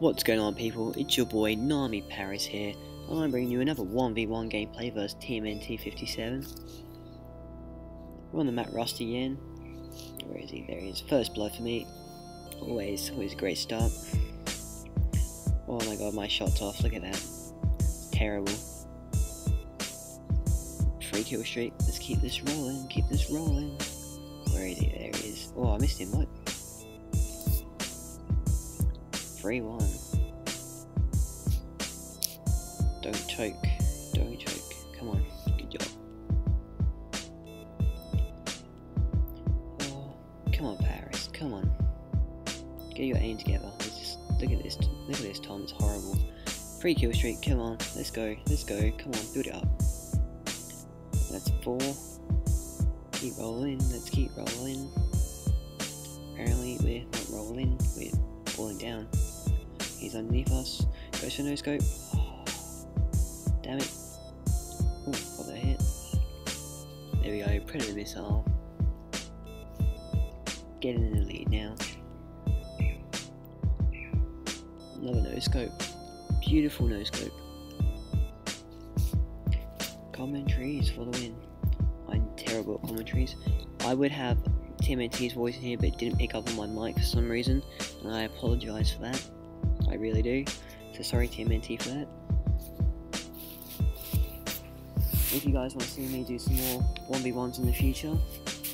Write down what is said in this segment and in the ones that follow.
What's going on people, it's your boy Nami Paris here, and I'm bringing you another 1v1 gameplay versus TMNT 57. We're on the map Rusty again. Where is he? There he is. First blood for me. Always, always a great start. Oh my god, my shot's off, look at that. Terrible. Free kill streak, let's keep this rolling, keep this rolling. Where is he? There he is. Oh, I missed him, what? 3-1. Don't choke. Don't choke. Come on. Good job. Oh, come on, Paris. Come on. Get your aim together. Let's just look at this. Look at this, Tom. It's horrible. Free kill streak. Come on. Let's go. Let's go. Come on. Build it up. That's four. Keep rolling. Let's keep rolling. Apparently, we're not rolling. We're falling down. He's underneath us. Goes for no scope. Damn it. Ooh, got hit. There we go. Predator missile. Getting in the lead now. Another no scope. Beautiful no scope. Commentaries for the win. I'm terrible at commentaries. I would have TMNT's voice in here, but it didn't pick up on my mic for some reason, and I apologise for that. I really do. So sorry TMNT for that. If you guys want to see me do some more 1v1s in the future,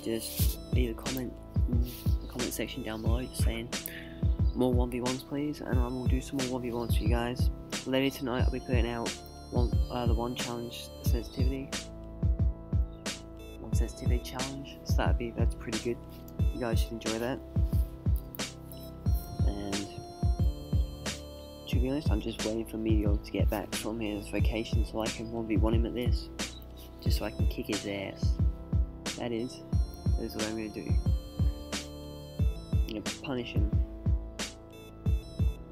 just leave a comment in the comment section down below just saying more 1v1s please, and I will do some more 1v1s for you guys. Later tonight I'll be putting out one, uh, the one challenge sensitivity. One sensitivity challenge, so that'd be, that's pretty good. You guys should enjoy that. To be honest, I'm just waiting for Meteor to get back from his vacation so I can 1v1 him at this. Just so I can kick his ass. That is. That is what I'm gonna do. I'm gonna punish him.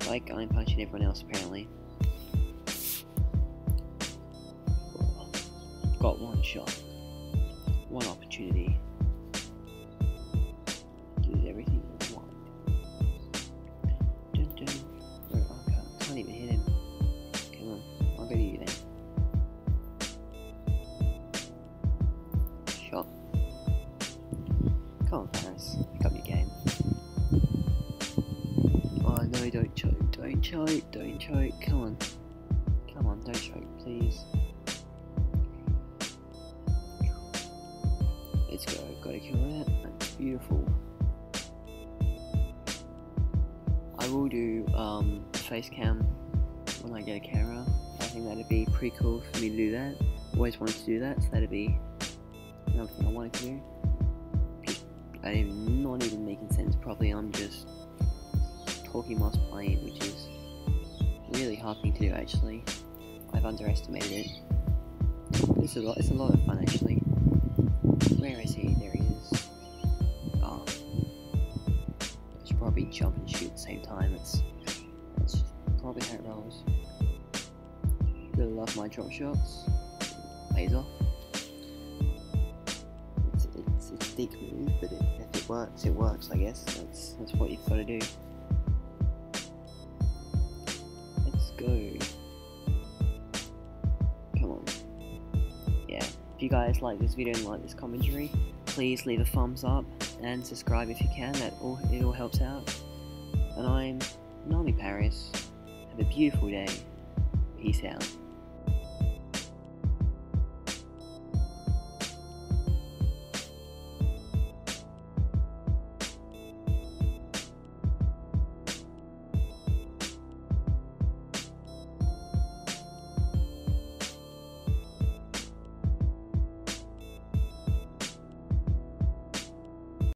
Like I'm punishing everyone else apparently. Got one shot. One opportunity. Don't choke, don't choke, don't choke. Come on. Come on, don't choke, please. Let's go, gotta kill that. That's beautiful. I will do um, face cam when I get a camera. I think that'd be pretty cool for me to do that. Always wanted to do that, so that'd be another thing I wanted to do. I am not even making sense properly. I'm just whilst playing, which is really hard thing to do actually. I've underestimated it. It's a lot. It's a lot of fun actually. Where is he? There he is. Oh, I should probably jump and shoot at the same time. It's that's probably how it rolls. Really love my drop shots. Pays off. It's it's it's a dick move, but it, if it works, it works. I guess that's that's what you've got to do. Go. Come on. Yeah. If you guys like this video and like this commentary, please leave a thumbs up and subscribe if you can. That all it all helps out. And I'm Nami Paris. Have a beautiful day. Peace out.